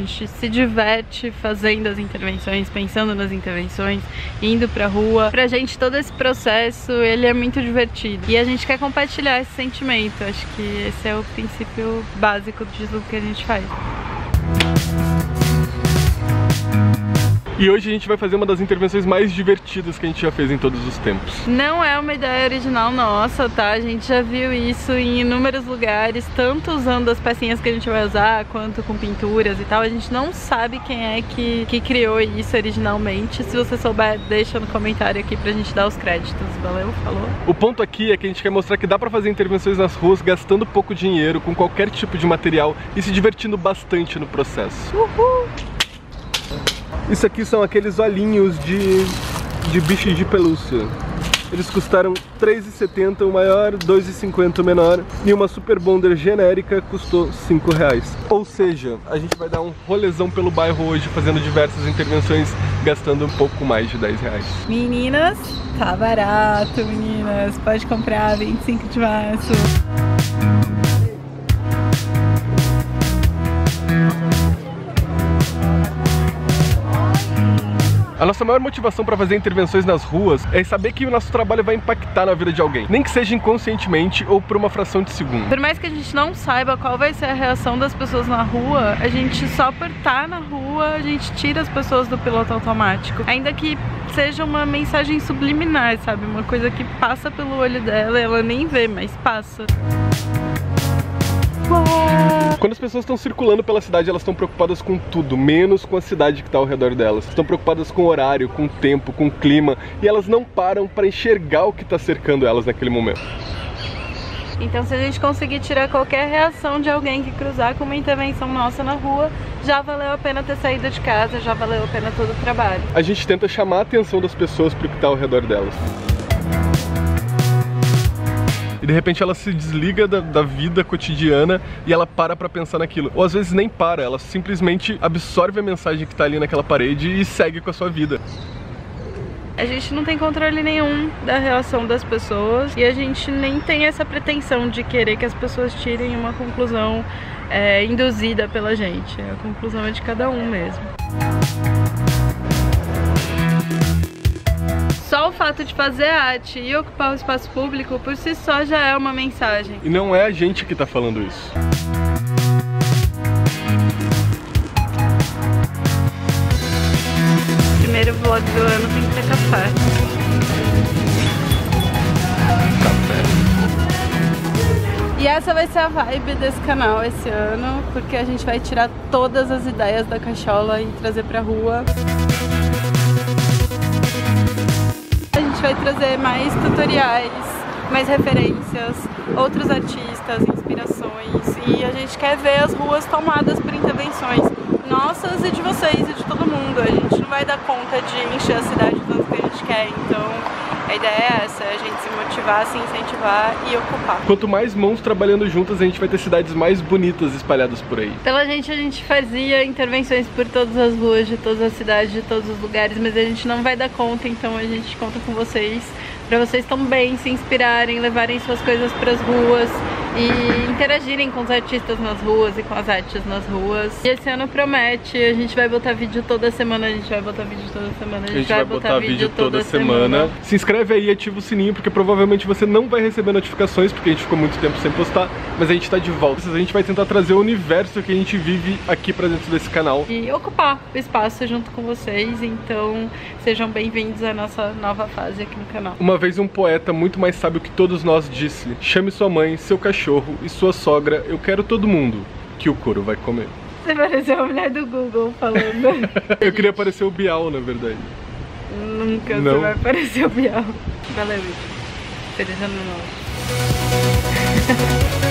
A gente se diverte fazendo as intervenções, pensando nas intervenções, indo pra rua. Pra gente todo esse processo, ele é muito divertido. E a gente quer compartilhar esse sentimento. Acho que esse é o princípio básico de tudo que a gente faz. E hoje a gente vai fazer uma das intervenções mais divertidas que a gente já fez em todos os tempos. Não é uma ideia original nossa, tá? A gente já viu isso em inúmeros lugares, tanto usando as pecinhas que a gente vai usar, quanto com pinturas e tal. A gente não sabe quem é que, que criou isso originalmente. Se você souber, deixa no comentário aqui pra gente dar os créditos. Valeu? Falou? O ponto aqui é que a gente quer mostrar que dá pra fazer intervenções nas ruas gastando pouco dinheiro, com qualquer tipo de material e se divertindo bastante no processo. Uhul! Isso aqui são aqueles olhinhos de, de bicho de pelúcia. Eles custaram R$3,70 o maior, R$2,50 o menor e uma Super Bonder genérica custou 5,00 reais. Ou seja, a gente vai dar um rolezão pelo bairro hoje fazendo diversas intervenções gastando um pouco mais de 10,00 reais. Meninas, tá barato, meninas. Pode comprar 25 de março. A nossa maior motivação para fazer intervenções nas ruas é saber que o nosso trabalho vai impactar na vida de alguém, nem que seja inconscientemente ou por uma fração de segundo. Por mais que a gente não saiba qual vai ser a reação das pessoas na rua, a gente só por estar na rua, a gente tira as pessoas do piloto automático. Ainda que seja uma mensagem subliminar, sabe? Uma coisa que passa pelo olho dela, ela nem vê, mas passa. Quando as pessoas estão circulando pela cidade, elas estão preocupadas com tudo, menos com a cidade que está ao redor delas. Estão preocupadas com o horário, com o tempo, com o clima, e elas não param para enxergar o que está cercando elas naquele momento. Então se a gente conseguir tirar qualquer reação de alguém que cruzar com uma intervenção nossa na rua, já valeu a pena ter saído de casa, já valeu a pena todo o trabalho. A gente tenta chamar a atenção das pessoas para o que está ao redor delas de repente ela se desliga da, da vida cotidiana e ela para pra pensar naquilo. Ou às vezes nem para, ela simplesmente absorve a mensagem que tá ali naquela parede e segue com a sua vida. A gente não tem controle nenhum da relação das pessoas e a gente nem tem essa pretensão de querer que as pessoas tirem uma conclusão é, induzida pela gente. A conclusão é de cada um mesmo. O fato de fazer arte e ocupar o espaço público por si só já é uma mensagem. E não é a gente que tá falando isso. Primeiro vlog do ano tem que ter café. Café. E essa vai ser a vibe desse canal esse ano, porque a gente vai tirar todas as ideias da cachola e trazer pra rua. Gente vai trazer mais tutoriais, mais referências, outros artistas, inspirações e a gente quer ver as ruas tomadas por intervenções nossas e de vocês e de todo mundo. A gente não vai dar conta de encher a cidade do que a gente quer, então a ideia é essa, é a gente se motivar, se incentivar e ocupar. Quanto mais mãos trabalhando juntas, a gente vai ter cidades mais bonitas espalhadas por aí. Pela gente, a gente fazia intervenções por todas as ruas de todas as cidades, de todos os lugares, mas a gente não vai dar conta, então a gente conta com vocês para vocês também se inspirarem, levarem suas coisas para as ruas e interagirem com os artistas nas ruas e com as artes nas ruas. E esse ano promete, a gente vai botar vídeo toda semana, a gente vai botar vídeo toda semana, a gente, a gente vai, vai, botar, botar vídeo toda, toda semana. semana. Se inscreve aí e ativa o sininho, porque provavelmente você não vai receber notificações, porque a gente ficou muito tempo sem postar, mas a gente tá de volta. A gente vai tentar trazer o universo que a gente vive aqui pra dentro desse canal. E ocupar o espaço junto com vocês, então sejam bem-vindos à nossa nova fase aqui no canal. Uma vez um poeta muito mais sábio que todos nós disse Chame sua mãe, seu cachorro e sua sogra, eu quero todo mundo, que o couro vai comer. Você pareceu a mulher do Google falando. eu queria parecer o Bial, na verdade. Nunca Não. você vai parecer o Bial. Valeu, Feliz ano novo.